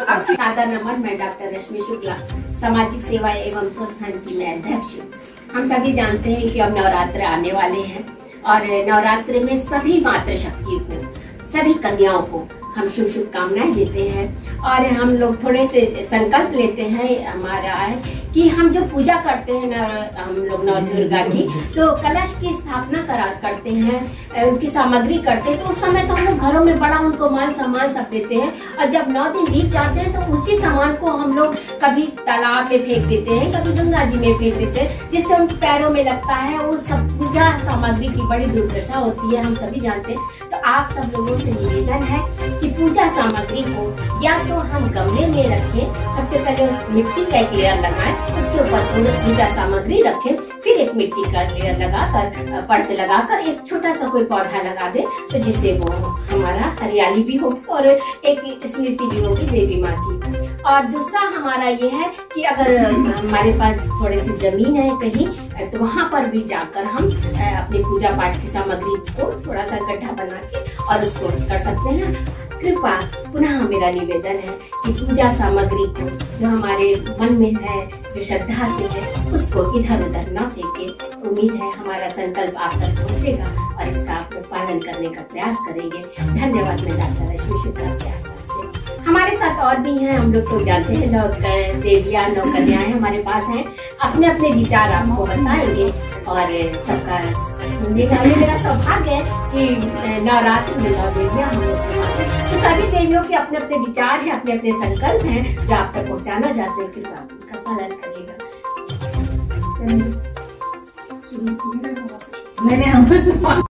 सादा नंबर मैं डॉक्टर रश्मि शुक्ला, सामाजिक सेवा एवं संस्थान की मैं अध्यक्ष। हम सभी जानते हैं कि अब नवरात्र आने वाले हैं और नवरात्र में सभी मातृशक्ति को, सभी कन्याओं को हम शुभ शुभकामनाएँ देते हैं। और हम लोग थोड़े से संकल्प लेते हैं हमारा है कि हम जो पूजा करते हैं नव हम लोग नव दुर्गा की तो कलश की स्थापना करा, करते हैं उनकी सामग्री करते हैं तो उस समय तो हम लोग घरों में बड़ा उनको मान सम्मान सब देते हैं। और जब नौ दिन बीत जाते हैं तो उसी सामान को हम लोग कभी तालाब में फेंक देते हैं, कभी गंगा जी में फेंक देते हैं, जिससे उन पैरों में लगता है, वो सब पूजा सामग्री की बड़ी दुर्दशा होती है, हम सभी जानते हैं। आप सब लोगों से निवेदन है कि पूजा सामग्री को या तो हम गमले में रखें, सबसे पहले मिट्टी का एक लेयर लगाएँ, उसके ऊपर पूजा सामग्री रखें, फिर एक मिट्टी का लेयर लगाकर पर्दे लगाकर एक छोटा सा कोई पौधा लगा दे तो जिससे वो हमारा हरियाली भी होगी और एक स्मृति भी होगी देवी माँ की। और दूसरा हमारा ये है कि अगर हमारे पास थोड़े से ज़मीन है कहीं तो वहाँ पर भी जाकर हम अपनी पूजा पाठ की सामग्री को थोड़ा सा गड्ढा बना के और उसको कर सकते हैं। कृपा, पुनः मेरा निवेदन है कि पूजा सामग्री को जो हमारे मन में है, जो श्रद्धा से है, उसको इधर उधर न फेंके। उम्मीद है हमारा संकल्प आप तक पहुँचेगा। और इसका आपको पालन करने का प्रयास करेंगे। धन्यवाद मैं डॉक्टर रश्मि शुक्ला से। हमारे साथ और भी हैं हम लोग तो जानते हैं नौ देविया नौ कन्याएँ हमारे पास हैं। अपने अपने विचार आपको बताएँगे और सबका सुनने का ये मेरा सौभाग्य है कि नवरात्र में नौ देवियाँ हम लोग के पास है। तो सभी देवियों के अपने अपने विचार हैं अपने अपने संकल्प हैं जो आप तक पहुँचाना चाहते हैं कृपया उनका पालन करेगा मैंने हम